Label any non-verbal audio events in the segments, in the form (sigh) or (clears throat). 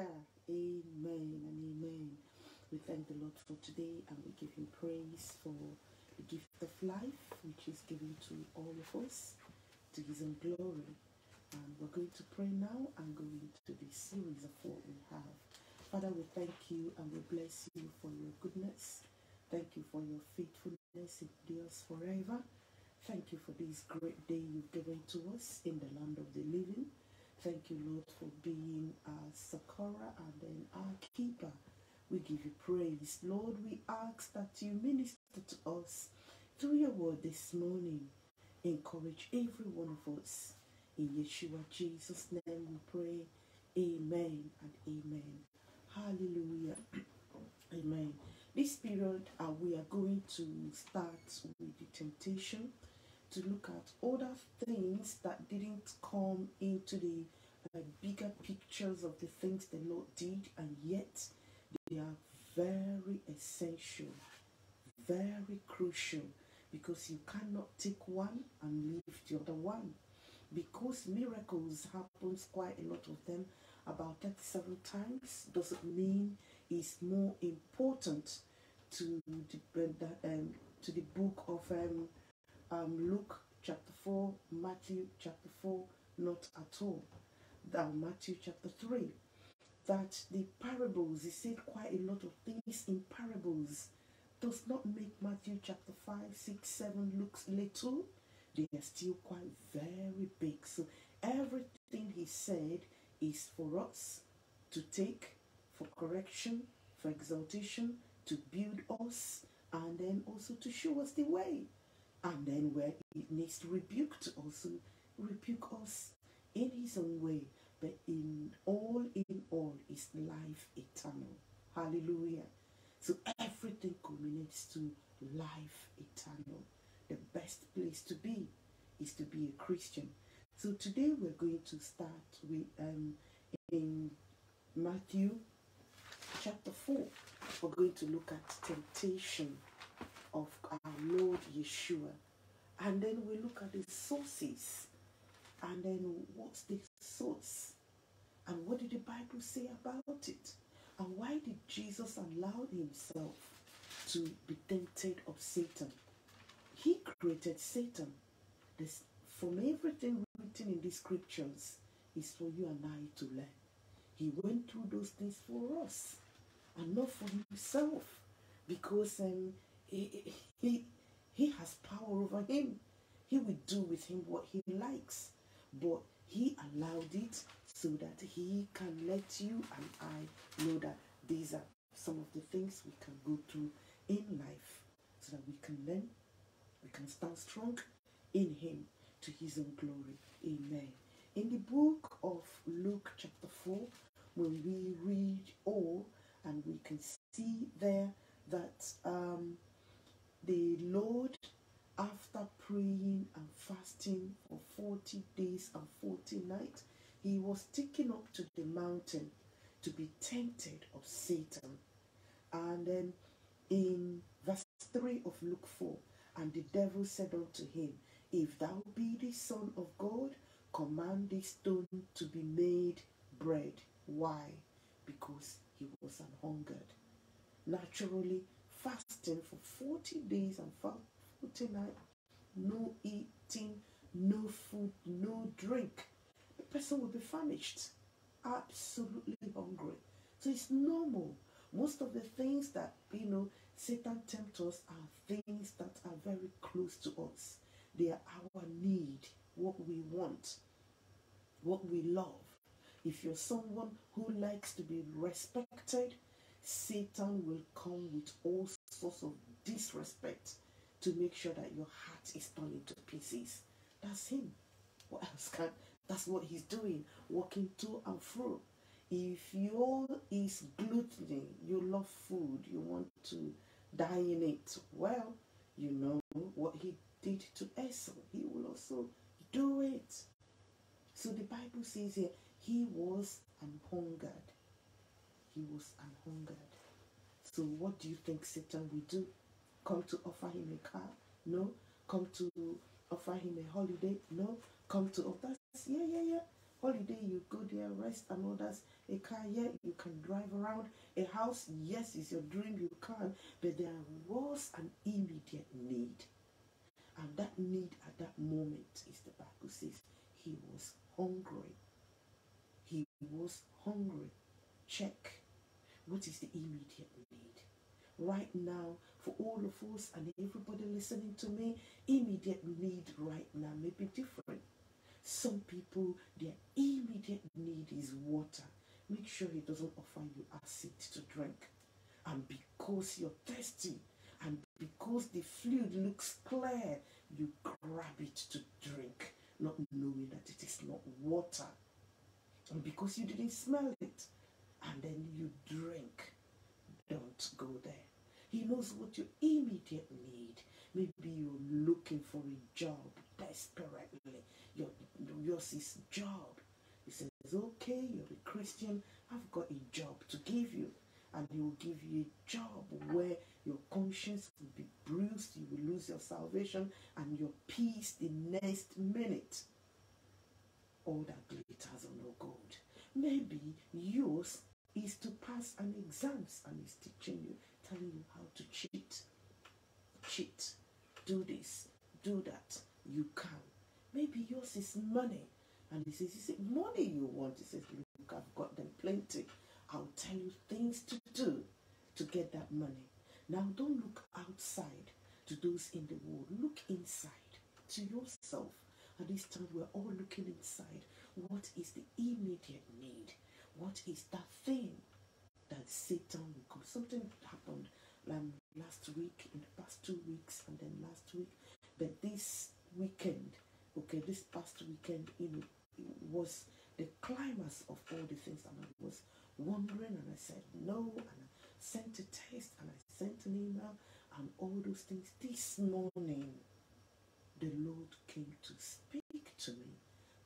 Hallelujah. Amen and amen. We thank the Lord for today and we give him praise for the gift of life which is given to all of us to his own glory. And we're going to pray now and go into the series of what we have. Father, we thank you and we bless you for your goodness. Thank you for your faithfulness. It endures forever. Thank you for this great day you've given to us in the land of the living. Thank you, Lord, for being our succorer and then our keeper. We give you praise. Lord, we ask that you minister to us through your word this morning. Encourage every one of us. In Yeshua Jesus' name we pray. Amen and amen. Hallelujah. (clears throat) amen. This period, uh, we are going to start with the temptation to look at other things that didn't come into the bigger pictures of the things the Lord did, and yet they are very essential, very crucial, because you cannot take one and leave the other one. Because miracles happens quite a lot of them, about 37 times, doesn't mean it's more important to the, um, to the book of um, um, Luke chapter 4, Matthew chapter 4, not at all. That Matthew chapter 3. That the parables, he said quite a lot of things in parables, does not make Matthew chapter 5, 6, 7 looks little. They are still quite very big. So everything he said is for us to take, for correction, for exaltation, to build us, and then also to show us the way. And then where it needs to rebuke to also rebuke us in his own way. But in all, in all, is life eternal. Hallelujah. So everything culminates to life eternal. The best place to be is to be a Christian. So today we're going to start with um, in Matthew chapter 4. We're going to look at temptation of our Lord Yeshua. And then we look at the sources. And then what's the source? And what did the Bible say about it? And why did Jesus allow himself to be tempted of Satan? He created Satan. This, from everything written in the scriptures is for you and I to learn. He went through those things for us and not for himself because um, he, he, has power over him. He will do with him what he likes. But he allowed it so that he can let you and I know that these are some of the things we can go through in life so that we can learn, we can stand strong in him to his own glory. Amen. In the book of Luke chapter 4, when we read all and we can see there that um, the Lord, after praying and fasting for 40 days and 40 nights, he was taken up to the mountain to be tempted of Satan. And then in verse 3 of Luke 4, and the devil said unto him, If thou be the Son of God, command this stone to be made bread. Why? Because he was an hungered. Naturally, fasting for 40 days and 40 nights, no eating, no food, no drink, the person will be famished, absolutely hungry. So it's normal. Most of the things that, you know, Satan tempts us are things that are very close to us. They are our need, what we want, what we love. If you're someone who likes to be respected, Satan will come with all sorts of disrespect to make sure that your heart is torn into pieces. That's him. What else can? That's what he's doing, walking to and fro. If you is gluttony, you love food, you want to die in it, well, you know what he did to Esau. He will also do it. So the Bible says here, he was an hungered. He was an hungered. So what do you think Satan will do? Come to offer him a car? No. Come to offer him a holiday? No. Come to offer? yeah, yeah, yeah. Holiday, you go there, rest and others. A car, yeah, you can drive around. A house, yes, is your dream, you can. But there was an immediate need. And that need at that moment is the Bible says he was hungry. He was hungry. Check. What is the immediate need? Right now, for all of us and everybody listening to me, immediate need right now may be different. Some people, their immediate need is water. Make sure he doesn't offer you acid to drink. And because you're thirsty and because the fluid looks clear, you grab it to drink, not knowing that it is not water. And because you didn't smell it, and then you drink, don't go there. He knows what you immediate need. Maybe you're looking for a job desperately. Your, yours is job. He says, okay, you're a Christian. I've got a job to give you. And he will give you a job where your conscience will be bruised, you will lose your salvation and your peace the next minute. All that glitters are no gold. Maybe yours is to pass an exams and he's teaching you, telling you how to cheat. Cheat. Do this. Do that. You can. Maybe yours is money. And he says, Is it money you want? He says, Look, I've got them plenty. I'll tell you things to do to get that money. Now, don't look outside to those in the world. Look inside to yourself. At this time, we're all looking inside. What is the immediate need? What is that thing that Satan will? Something happened um, last week, in the past two weeks, and then last week. But this weekend, okay, this past weekend, you know, it was the climax of all the things and I was wondering and I said no and I sent a text and I sent an email and all those things. This morning, the Lord came to speak to me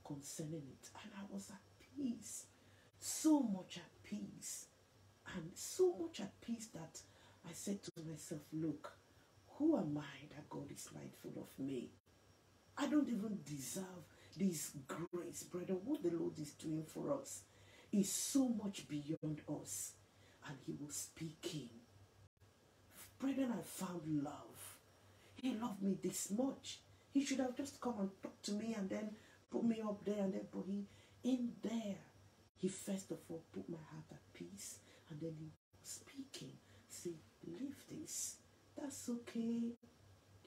concerning it, and I was at peace, so much at peace, and so much at peace that I said to myself, Look, who am I that God is mindful of me? I don't even deserve this grace, brother. What the Lord is doing for us is so much beyond us and he was speaking. Brethren, I found love. He loved me this much. He should have just come and talk to me and then put me up there and then, put he, in there, he first of all put my heart at peace and then he was speaking. Say, leave this. That's okay.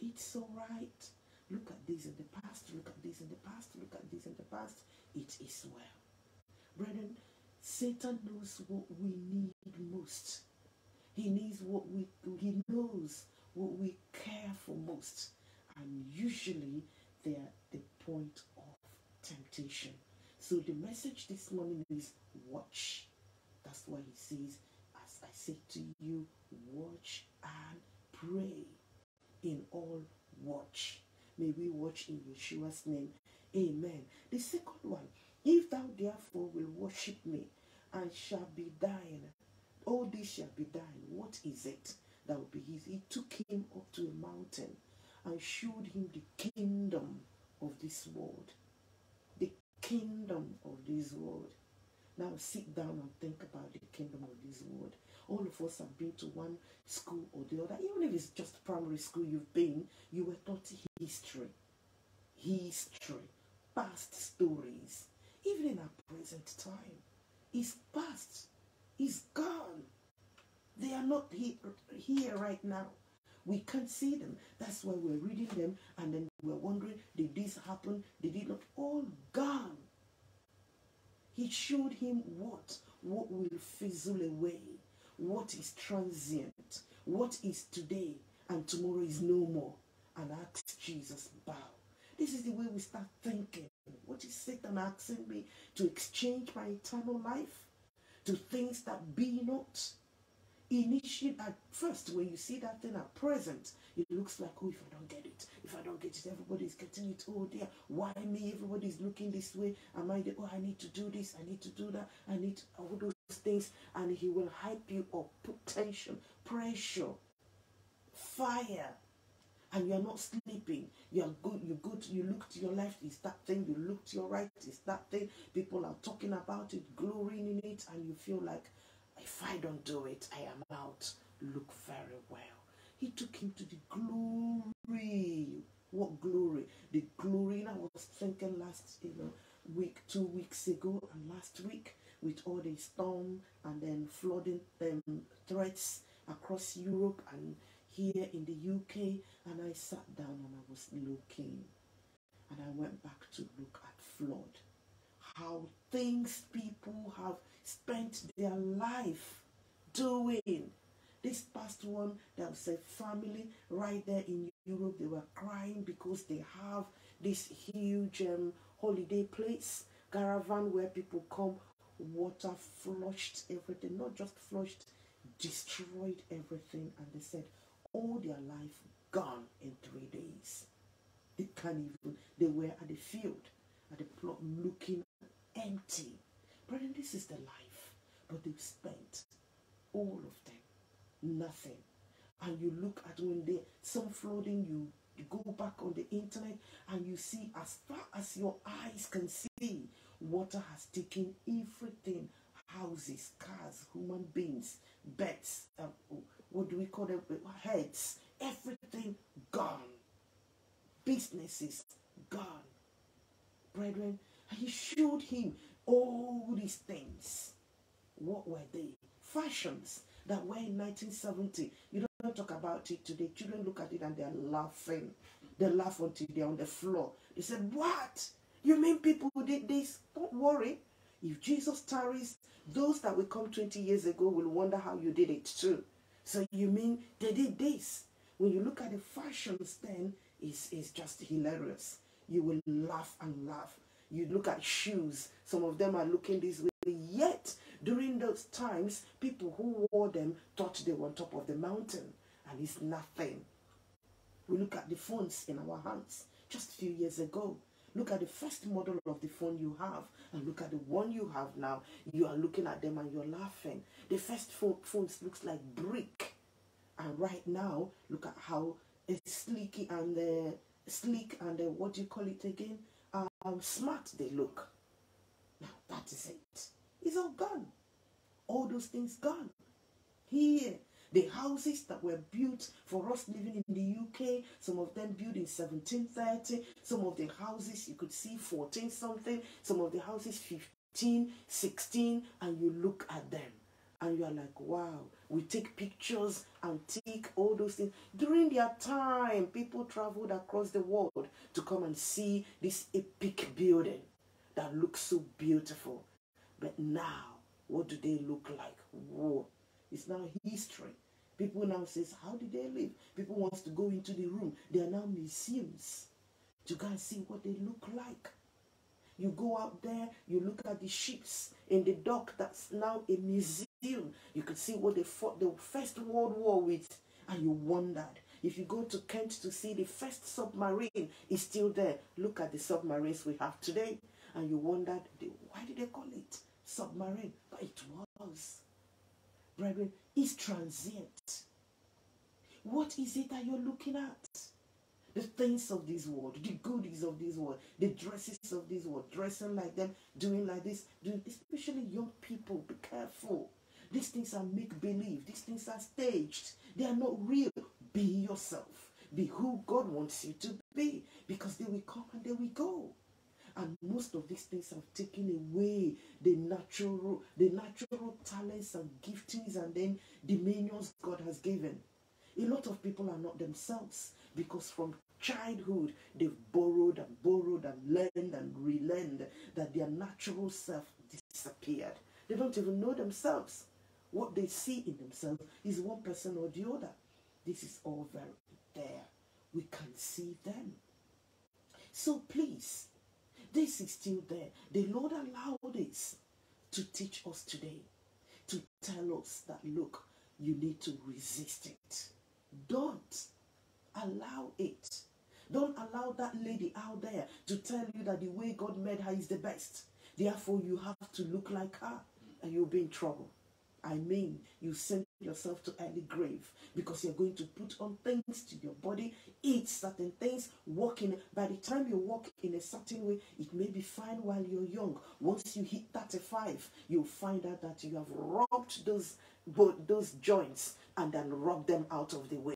It's all right. Look at this in the past. Look at this in the past. Look at this in the past. It is well. Brethren, Satan knows what we need most. He needs what we he knows what we care for most. And usually they are the point of temptation. So the message this morning is watch. That's why he says, as I say to you, watch and pray. In all, watch. May we watch in Yeshua's name. Amen. The second one, if thou therefore will worship me, and shall be thine. All this shall be thine. What is it that will be his? He took him up to a mountain and showed him the kingdom of this world. The kingdom this world. Now sit down and think about the kingdom of this world. All of us have been to one school or the other. Even if it's just primary school you've been, you were taught history. History. Past stories. Even in our present time is past, is gone. They are not here, here right now. We can't see them. That's why we're reading them and then we're wondering, did this happen? Did it not? All gone. He showed him what? What will fizzle away? What is transient? What is today? And tomorrow is no more. And asked Jesus, bow. This is the way we start thinking. What is Satan asking me to exchange my eternal life to things that be not? Initially, at first, when you see that thing at present, it looks like, oh, if I don't get it, if I don't get it, everybody's getting it. Oh dear, why me? Everybody's looking this way. Am I the, oh, I need to do this, I need to do that, I need all those things. And he will hype you up, put tension, pressure, fire and you're not sleeping. You're good, you go to, you look to your left, it's that thing, you look to your right, it's that thing. People are talking about it, glorying in it, and you feel like if I don't do it, I am out. Look very well. He took him to the glory. What glory? The glory I was thinking last, you know, week, two weeks ago, and last week with all the storm and then flooding um, threats across Europe and here in the UK. And I sat down and I was looking, and I went back to look at flood. How things people have spent their life doing. This past one, there was a family right there in Europe. They were crying because they have this huge um, holiday place, caravan where people come. Water flushed everything, not just flushed, destroyed everything. And they said, all their life gone in three days. They can't even, they were at the field, at the plot, looking empty. Brethren, this is the life. But they've spent all of them, nothing. And you look at when they some flooding, you, you go back on the internet and you see as far as your eyes can see, water has taken everything houses, cars, human beings, beds, uh, what do we call them? Heads, everything gone. Businesses gone. Brethren, he showed him all these things. What were they? Fashions that were in 1970. You don't talk about it today. Children look at it and they're laughing. They laugh until they're on the floor. They said, What? You mean people did this? Don't worry. If Jesus tarries, those that will come 20 years ago will wonder how you did it too. So you mean they did this? When you look at the fashions then, it's, it's just hilarious. You will laugh and laugh. You look at shoes. Some of them are looking this way. Yet, during those times, people who wore them thought they were on top of the mountain. And it's nothing. We look at the phones in our hands just a few years ago. Look at the first model of the phone you have and look at the one you have now. You are looking at them and you're laughing. The first phone phones looks like brick. And right now, look at how it's sleeky and uh, sleek and uh, what do you call it again? Um, smart they look. Now that is it. It's all gone. All those things gone. Here, the houses that were built for us living in the UK, some of them built in 1730, some of the houses you could see 14 something, some of the houses 15, 16, and you look at them and you are like, wow, we take pictures and take all those things. During their time, people traveled across the world to come and see this epic building that looks so beautiful. But now, what do they look like? Whoa. It's now history. People now says, how did they live? People wants to go into the room. They are now museums to go and see what they look like. You go out there, you look at the ships in the dock that's now a museum. You could see what they fought the First World War with, and you wondered. If you go to Kent to see the first submarine, is still there. Look at the submarines we have today, and you wondered, why did they call it submarine? But it was brethren, is transient. What is it that you're looking at? The things of this world, the goodies of this world, the dresses of this world, dressing like them, doing like this, doing especially young people, be careful. These things are make believe, these things are staged, they are not real. Be yourself, be who God wants you to be, because they will come and they will go. And most of these things have taken away the natural, the natural talents and giftings and then dominions God has given. A lot of people are not themselves because from childhood they've borrowed and borrowed and learned and relearned that their natural self disappeared. They don't even know themselves. What they see in themselves is one person or the other. This is all very there. We can see them. So please, this is still there. The Lord allowed this to teach us today, to tell us that, look, you need to resist it. Don't allow it. Don't allow that lady out there to tell you that the way God made her is the best. Therefore, you have to look like her and you'll be in trouble. I mean, you send yourself to early grave because you're going to put on things to your body, eat certain things, walk in. By the time you walk in a certain way, it may be fine while you're young. Once you hit 35, you'll find out that you have rubbed those those joints and then rub them out of the way.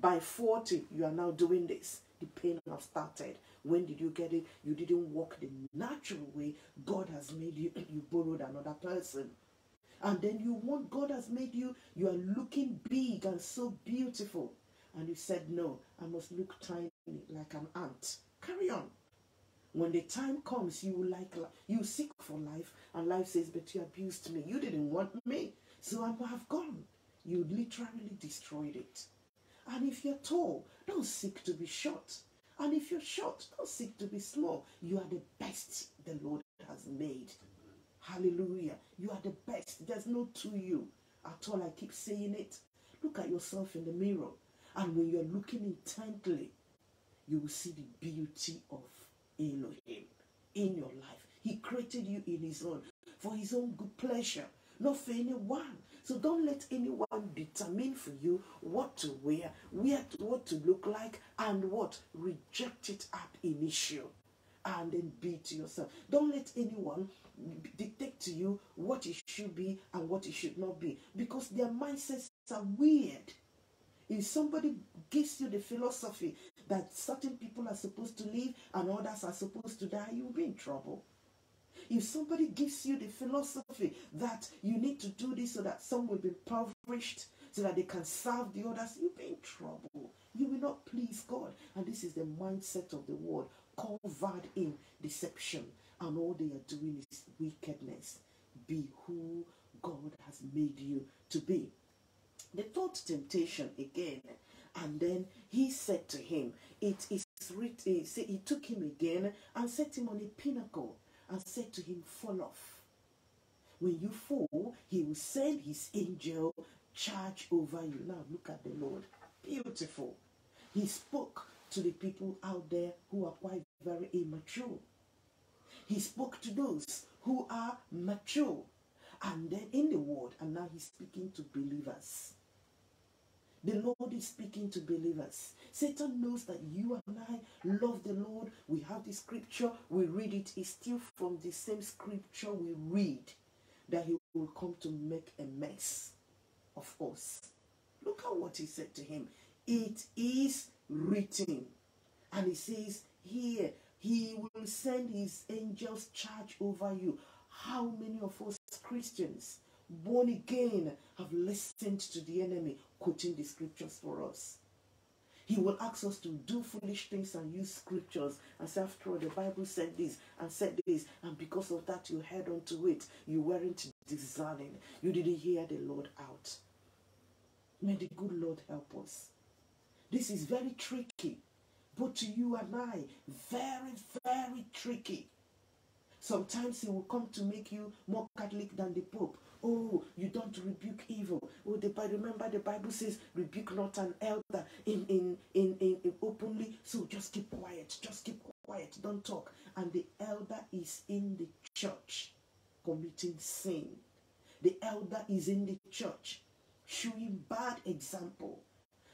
By 40, you are now doing this. The pain has started. When did you get it? You didn't walk the natural way God has made you. (clears throat) You borrowed another person and then you want God has made you, you are looking big and so beautiful. And you said, No, I must look tiny like an ant. Carry on. When the time comes, you like you seek for life, and life says, But you abused me. You didn't want me. So I have gone. You literally destroyed it. And if you're tall, don't seek to be short. And if you're short, don't seek to be small. You are the best the Lord has made. Hallelujah. You are the best. There's no to you at all. I keep saying it. Look at yourself in the mirror. And when you're looking intently, you will see the beauty of Elohim in your life. He created you in his own, for his own good pleasure, not for anyone. So don't let anyone determine for you what to wear, where what to look like, and what. Reject it at initial and then be to yourself. Don't let anyone dictate to you what it should be and what it should not be because their mindsets are weird. If somebody gives you the philosophy that certain people are supposed to live and others are supposed to die, you'll be in trouble. If somebody gives you the philosophy that you need to do this so that some will be impoverished, so that they can serve the others, you'll be in trouble. You will not please God. And this is the mindset of the world covered in deception and all they are doing is wickedness. Be who God has made you to be. The third temptation again, and then he said to him, It is written, he took him again and set him on a pinnacle and said to him, Fall off. When you fall, he will send his angel charge over you. Now look at the Lord. Beautiful. He spoke to the people out there who are quite very immature. He spoke to those who are mature and then in the world, and now he's speaking to believers. The Lord is speaking to believers. Satan knows that you and I love the Lord. We have the scripture, we read it. It's still from the same scripture we read that he will come to make a mess of us. Look at what he said to him. It is written. And he says, Here, he will send his angels charge over you. How many of us Christians, born again, have listened to the enemy quoting the scriptures for us? He will ask us to do foolish things and use scriptures and say, after all, the Bible said this and said this, and because of that, you head on to it. You weren't discerning. You didn't hear the Lord out. May the good Lord help us. This is very tricky but to you and I, very, very tricky. Sometimes he will come to make you more Catholic than the Pope. Oh, you don't rebuke evil. Oh, the remember the Bible says, rebuke not an elder in, in, in, in, in openly. So just keep quiet. Just keep quiet. Don't talk. And the elder is in the church committing sin. The elder is in the church showing bad example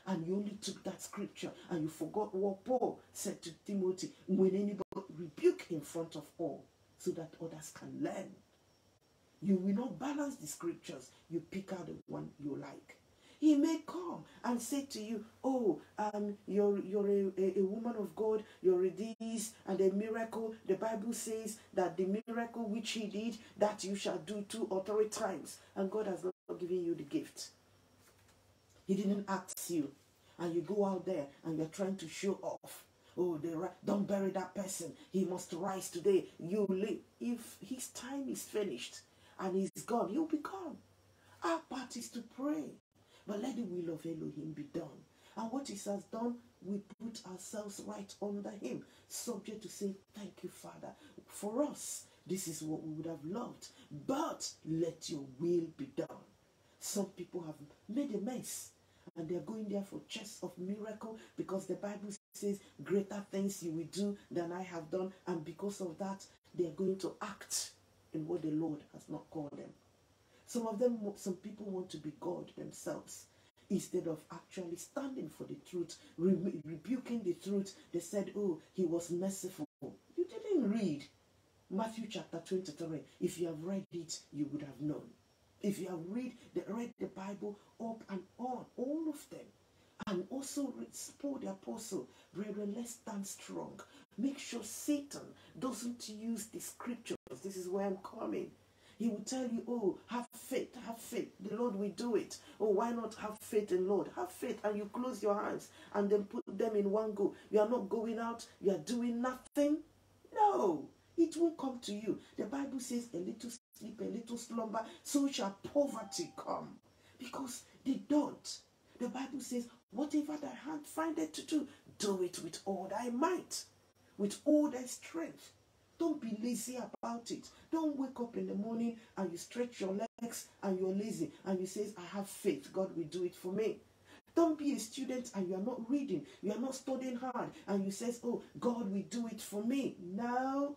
and you only took that scripture and you forgot what Paul said to Timothy when anybody rebuke in front of all so that others can learn. You will not balance the scriptures. You pick out the one you like. He may come and say to you, "Oh, um, you're you're a, a, a woman of God. You're a this and a miracle. The Bible says that the miracle which He did, that you shall do two or three times, and God has not given you the gift. He didn't ask you. And you go out there and you're trying to show off. Oh, they don't bury that person. He must rise today. You live. If his time is finished and he's gone, he'll be gone. Our part is to pray. But let the will of Elohim be done. And what he has done, we put ourselves right under him, subject to say, Thank you, Father. For us, this is what we would have loved. But let your will be done. Some people have made a mess and they're going there for chest of miracle because the Bible says greater things you will do than I have done, and because of that, they are going to act in what the Lord has not called them. Some of them, some people want to be God themselves instead of actually standing for the truth, re- rebuking the truth. They said, Oh, he was merciful. You didn't read Matthew chapter 23. If you have read it, you would have known. If you have read the, read the Bible up and on, all of them, and also Paul the apostle, brethren, let's stand strong. Make sure Satan doesn't use the scriptures. This is where I'm coming. He will tell you, oh, have faith, have faith. The Lord will do it. Oh, why not have faith in Lord? Have faith and you close your hands and then put them in one go. You are not going out. You are doing nothing. No, it won't come to you. The Bible says a little sleep, a little slumber, so shall poverty come. Because they don't. The Bible says, whatever thy hand findeth to do, do it with all thy might, with all thy strength. Don't be lazy about it. Don't wake up in the morning and you stretch your legs and you're lazy and you say, I have faith, God will do it for me. Don't be a student and you are not reading, you are not studying hard, and you says, "Oh, God will do it for me." No,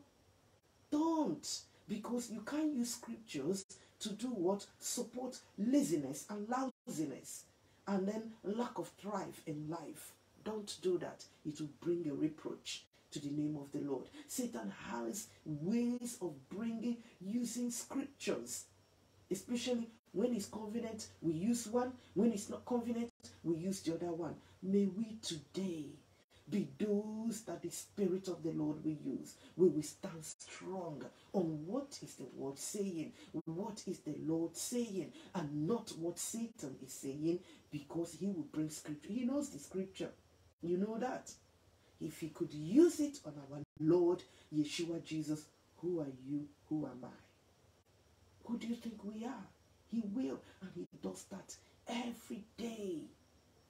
don't, because you can't use scriptures to do what support laziness and lousiness, and then lack of thrive in life. Don't do that; it will bring a reproach to the name of the Lord. Satan has ways of bringing using scriptures, especially when it's convenient, we use one. When it's not convenient, we use the other one. May we today be those that the Spirit of the Lord will use. We will stand strong on what is the word saying, what is the Lord saying, and not what Satan is saying, because he will bring scripture. He knows the scripture. You know that. If he could use it on our Lord Yeshua Jesus, who are you? Who am I? Who do you think we are? He will, and he does that every day.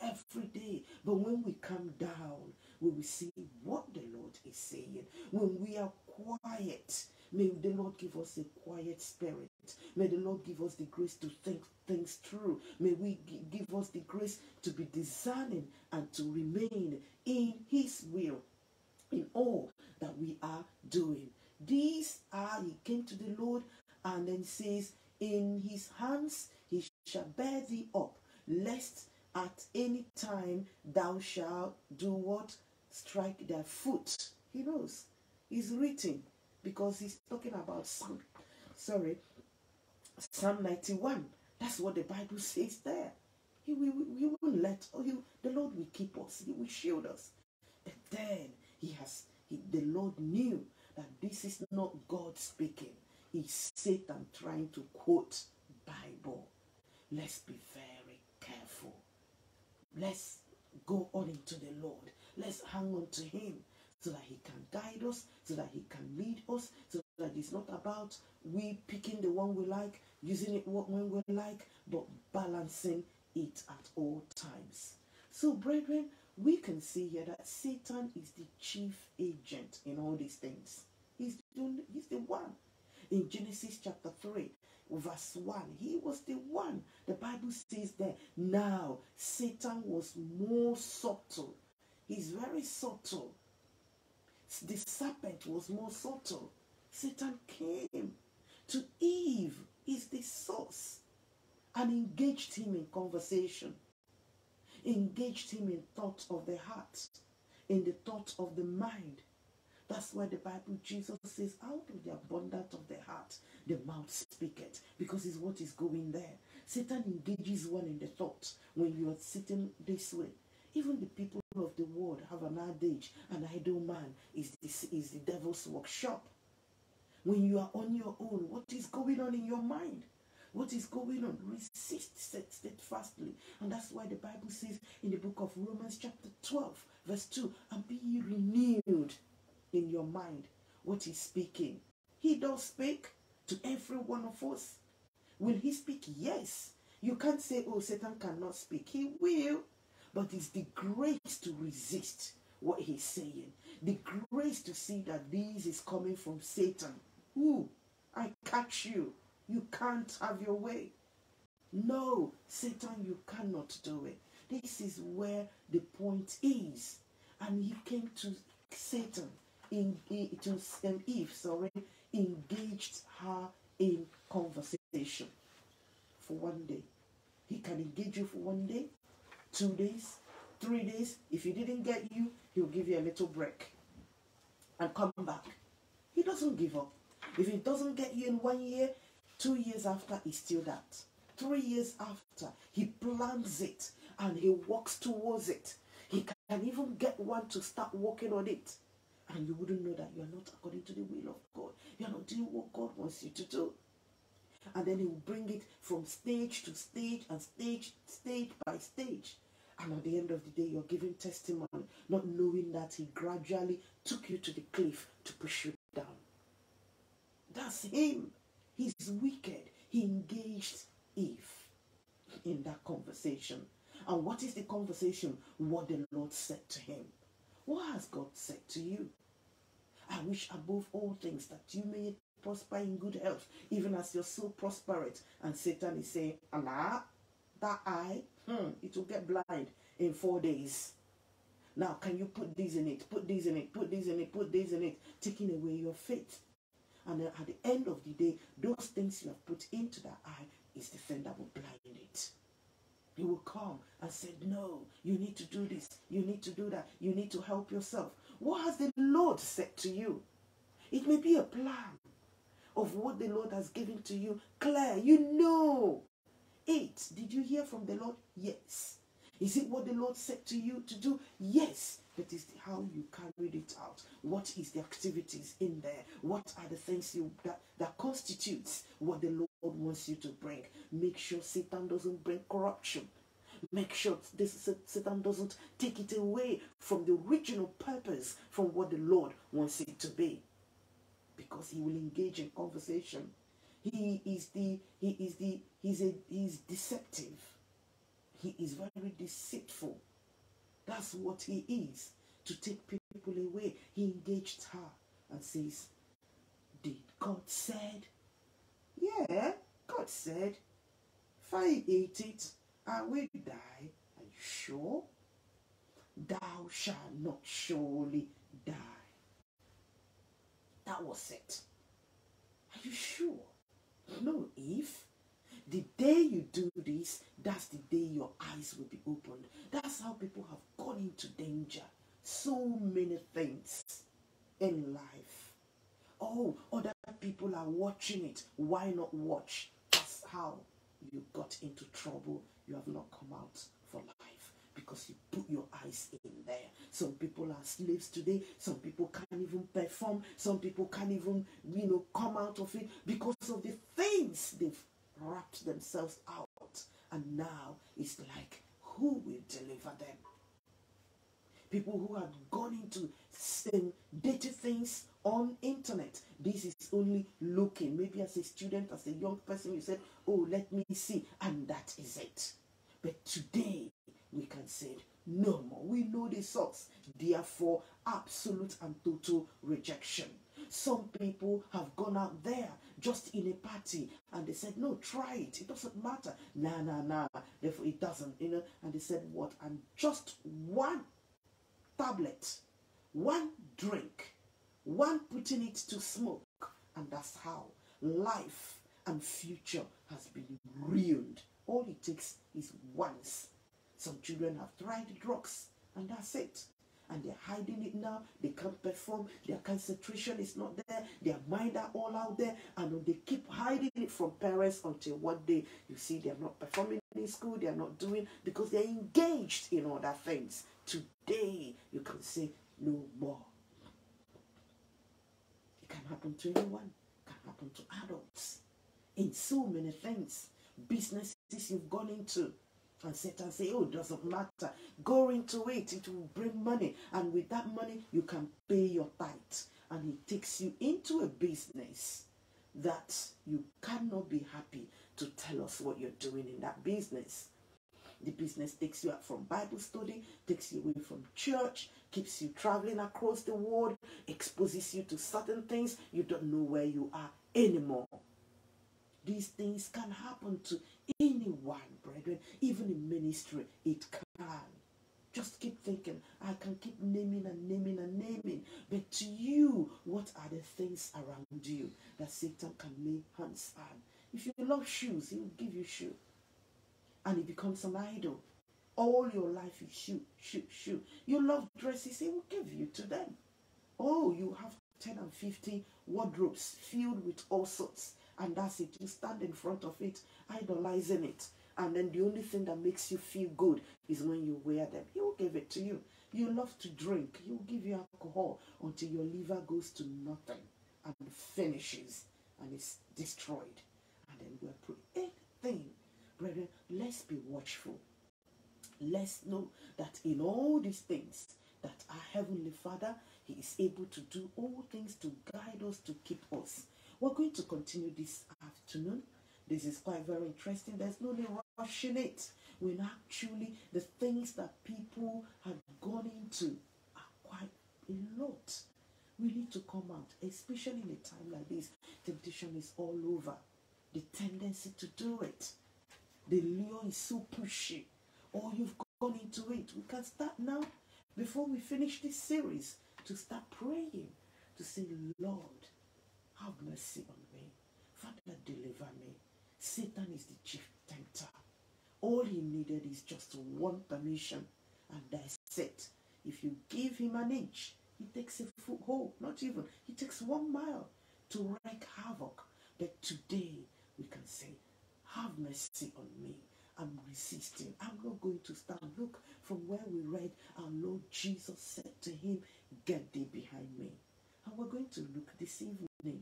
Every day. But when we come down, we will see what the Lord is saying. When we are quiet, may the Lord give us a quiet spirit. May the Lord give us the grace to think things through. May we give us the grace to be discerning and to remain in His will in all that we are doing. These are, He came to the Lord and then says, In His hands He shall bear thee up, lest at any time thou shalt do what? Strike thy foot. He knows. He's written because he's talking about Psalm, sorry, Psalm 91. That's what the Bible says there. He will, let, oh, he, the Lord will keep us. He will shield us. But then he has, he, the Lord knew that this is not God speaking. It's Satan trying to quote Bible. Let's be careful. Let's go on into the Lord. Let's hang on to him so that he can guide us, so that he can lead us, so that it's not about we picking the one we like, using it when we like, but balancing it at all times. So, brethren, we can see here that Satan is the chief agent in all these things. He's, he's the one. In Genesis chapter 3, verse 1, he was the one. The Bible says that now Satan was more subtle. He's very subtle. The serpent was more subtle. Satan came to Eve, is the source, and engaged him in conversation, engaged him in thought of the heart, in the thought of the mind. That's why the Bible, Jesus says, out of the abundance of the heart, the mouth speaketh, because it's what is going there. Satan engages one in the thought when you are sitting this way. Even the people of the world have an adage, an idle man is, this, is the devil's workshop. When you are on your own, what is going on in your mind? What is going on? Resist steadfastly. And that's why the Bible says in the book of Romans, chapter 12, verse 2, and be renewed in your mind. What he's speaking. He does speak to every one of us. Will he speak? Yes. You can't say, oh, Satan cannot speak. He will. But it's the grace to resist what he's saying. The grace to see that this is coming from Satan. Ooh, I catch you. You can't have your way. No, Satan, you cannot do it. This is where the point is. And he came to Satan, in, to um, Eve, sorry, engaged her in conversation. for one day. He can engage you for one day, two days, three days. If he didn't get you, he'll give you a little break and come back. He doesn't give up. If he doesn't get you in one year, two years after, he's still that. Three years after, he plans it and he walks towards it. He can even get one to start working on it. And you wouldn't know that you are not according to the will of God. You are not doing what God wants you to do. And then he will bring it from stage to stage and stage, stage by stage. And at the end of the day, you're giving testimony, not knowing that he gradually took you to the cliff to push you down. That's him. He's wicked. He engaged Eve in that conversation. And what is the conversation? What the Lord said to him. What has God said to you? I wish above all things that you may prosper in good health, even as your soul prospereth. And Satan is saying, Allah, that eye, hmm, it will get blind in four days. Now, can you put this in it, put this in it, put this in it, put this in it, taking away your faith? And at the end of the day, those things you have put into that eye is the thing that will blind it. He will come and say, No, you need to do this, you need to do that, you need to help yourself. What has the Lord said to you? It may be a plan of what the Lord has given to you. Claire, you know. Eight, did you hear from the Lord? Yes. Is it what the Lord said to you to do? Yes. But is how you carried it out. What is the activities in there? What are the things you that, that constitutes what the Lord wants you to bring? Make sure Satan doesn't bring corruption. Make sure this Satan doesn't take it away from the original purpose from what the Lord wants it to be. Because he will engage in conversation. He is the he is the he's a he's deceptive. He is very deceitful. That's what he is. To take people away. He engaged her and says, Did God said? Yeah, God said, if I eat it, I will die. Are you sure? Thou shalt not surely die. That was it. Are you sure? No, if the day you do this, that's the day your eyes will be opened. That's how people have gone into danger. So many things in life. Oh, other people are watching it. Why not watch? That's how you got into trouble. You have not come out for life because you put your eyes in there. Some people are slaves today. Some people can't even perform. Some people can't even, you know, come out of it because of the things they've wrapped themselves out. And now it's like, who will deliver them? People who have gone into um, dirty things on internet. This is only looking. Maybe as a student, as a young person, you said, oh, let me see. And that is it. But today, we can say, no more. We know the source. Therefore, absolute and total rejection. Some people have gone out there just in a party and they said, No, try it. It doesn't matter. Nah, nah, nah. Therefore, it doesn't, you know. And they said, What? And just one tablet, one drink, one putting it to smoke. And that's how life and future has been ruined. All it takes is once. Some children have tried drugs, and that's it and they're hiding it now. They can't perform. Their concentration is not there. Their mind are all out there, and they keep hiding it from parents until one day you see they're not performing in school. They're not doing because they're engaged in other things. Today you can say no more. It can happen to anyone. It can happen to adults in so many things. Businesses you've gone into and Satan say, oh, it doesn't matter. Go into it. It will bring money. And with that money, you can pay your tithe. And he takes you into a business that you cannot be happy to tell us what you're doing in that business. The business takes you out from Bible study, takes you away from church, keeps you traveling across the world, exposes you to certain things. You don't know where you are anymore. These things can happen to anyone, brethren, even in ministry, it can. Just keep thinking, I can keep naming and naming and naming. But to you, what are the things around you that Satan can lay hands on? If you love shoes, he will give you shoe. And it becomes an idol. All your life you shoe, shoe, shoe. You love dresses, he will give you to them. Oh, you have 10 and 50 wardrobes filled with all sorts. And that's it. You stand in front of it, idolizing it. And then the only thing that makes you feel good is when you wear them. He will give it to you. You love to drink. He will give you alcohol until your liver goes to nothing and finishes and is destroyed. And then we're praying anything. Brethren, let's be watchful. Let's know that in all these things, that our Heavenly Father, He is able to do all things to guide us, to keep us. We're going to continue this afternoon. This is quite very interesting. There's no rushing it. When actually the things that people have gone into are quite a lot. We need to come out, especially in a time like this. Temptation is all over. The tendency to do it. The lure is so pushy. Or you've gone into it. We can start now before we finish this series to start praying to say, Lord, have mercy on me. Father, deliver me. Satan is the chief tempter. All he needed is just one permission, and that's it. If you give him an inch, he takes a foothold, not even, he takes one mile to wreak havoc. But today we can say, Have mercy on me. I'm resisting. I'm not going to stand. Look, from where we read, our Lord Jesus said to him, Get thee behind me. And we're going to look this evening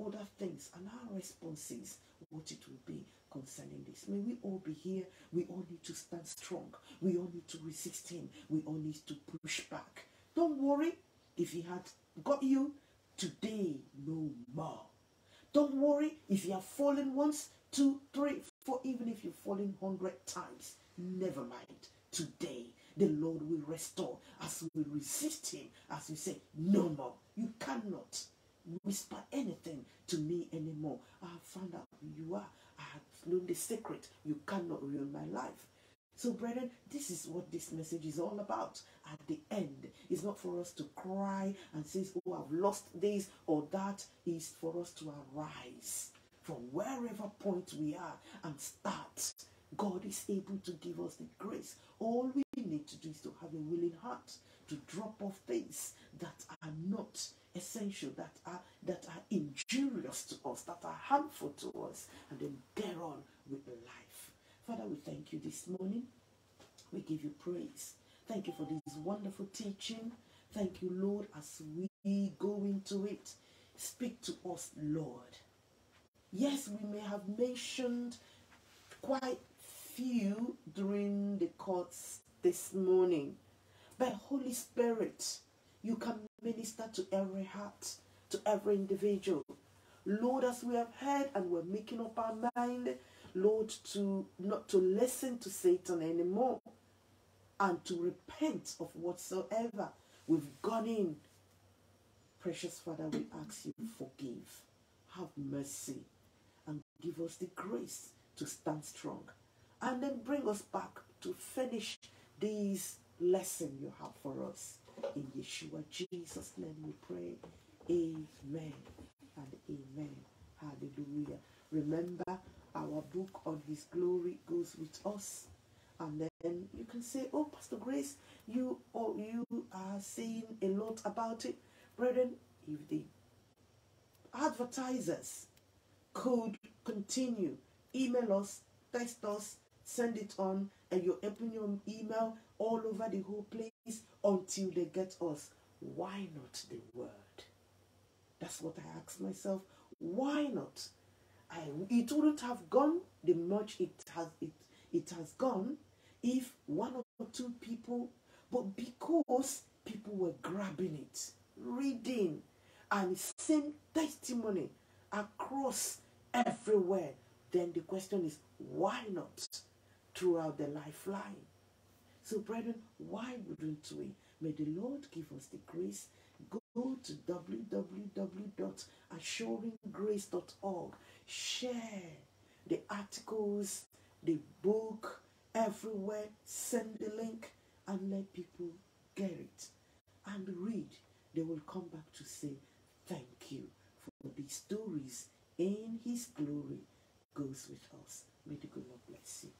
other things and our responses, what it will be concerning this. May we all be here. We all need to stand strong. We all need to resist him. We all need to push back. Don't worry if he had got you today, no more. Don't worry if you have fallen once, two, three, four, even if you've fallen hundred times. Never mind. Today, the Lord will restore as we resist him, as we say, no more. You cannot whisper anything to me anymore. I have found out who you are. I have known the secret. You cannot ruin my life. So, brethren, this is what this message is all about. At the end, it's not for us to cry and say, Oh, I've lost this or that. It's for us to arise from wherever point we are and start. God is able to give us the grace. All we need to do is to have a willing heart to drop off things that are not essential, that are that are injurious to us, that are harmful to us, and then get on with life. Father, we thank you this morning. We give you praise. Thank you for this wonderful teaching. Thank you, Lord, as we go into it. Speak to us, Lord. Yes, we may have mentioned quite few during the courts this morning, but Holy Spirit, you can minister to every heart, to every individual. Lord, as we have heard and we're making up our mind, Lord, to not to listen to Satan anymore and to repent of whatsoever we've gone in. Precious Father, we ask you forgive, have mercy, and give us the grace to stand strong. And then bring us back to finish this lesson you have for us. In Yeshua Jesus' name we pray. Amen and amen. Hallelujah. Remember, our book on His glory goes with us. And then you can say, Oh, Pastor Grace, you oh, you are saying a lot about it. Brethren, if the advertisers could continue, email us, text us, send it on, and you open your email all over the whole place until they get us. Why not the word? That's what I ask myself. Why not? I, it wouldn't have gone the much it has it it has gone if one or two people, but because people were grabbing it, reading, and same testimony across everywhere, then the question is why not throughout the lifeline? So, brethren, why wouldn't we? May the Lord give us the grace. Go to www.assuringgrace.org. Share the articles, the book, everywhere. Send the link and let people get it and read. They will come back to say, for these stories in his glory goes with us. May the good Lord bless you.